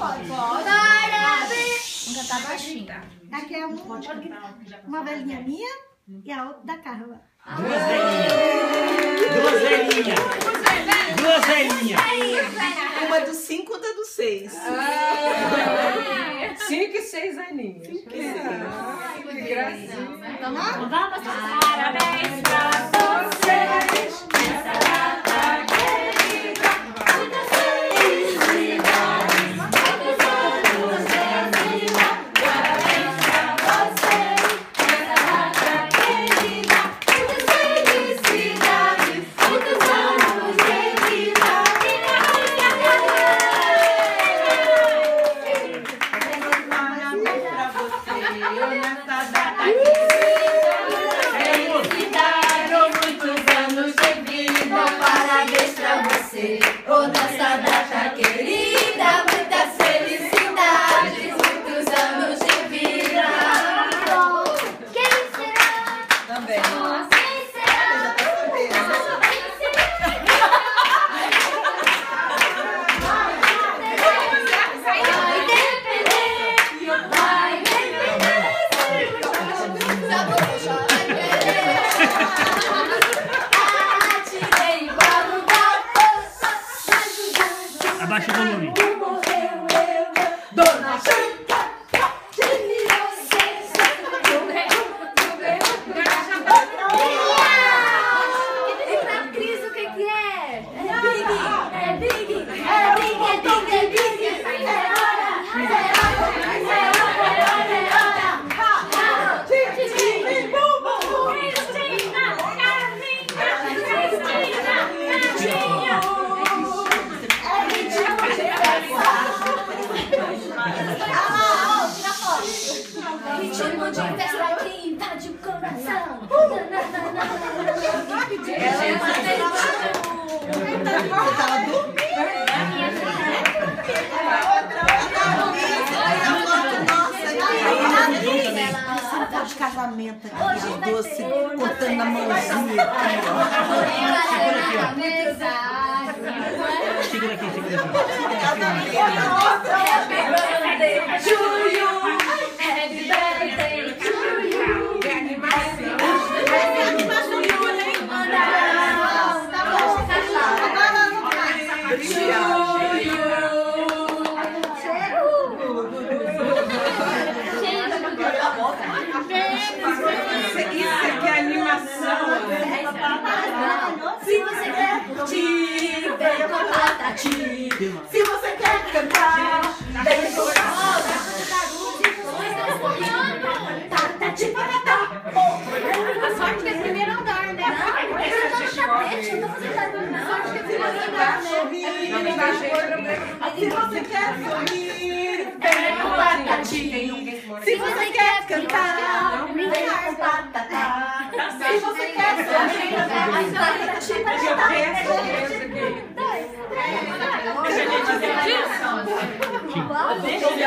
pode. Parabéns. Vamos cantar baixinho. Aqui é um, uma velhinha minha e a outra da Carla. Duas velhinhas. Duas velhinhas. Duas velhinhas. Uma do 5 outra do 6. Cinco e seis aninhos. Cinco e. Que gracinha. Vamos Parabéns pra pra বাসি বলব Ritmo de festa que invade o coração. Ela é uma tava dormindo. Foto de casamento aqui, de doce, cortando na mãozinha aqui, Segura aqui, segura aqui. Vem com patati. Se você quer cantar, vem com. Patati patatá. A sorte que é primeiro andar, né? Eu tô fazendo. A sorte que é primeiro andar, né? Se você quer sorrir, Vem com patati. Se você quer cantar, vem com patatá. Quer sorrir, vem com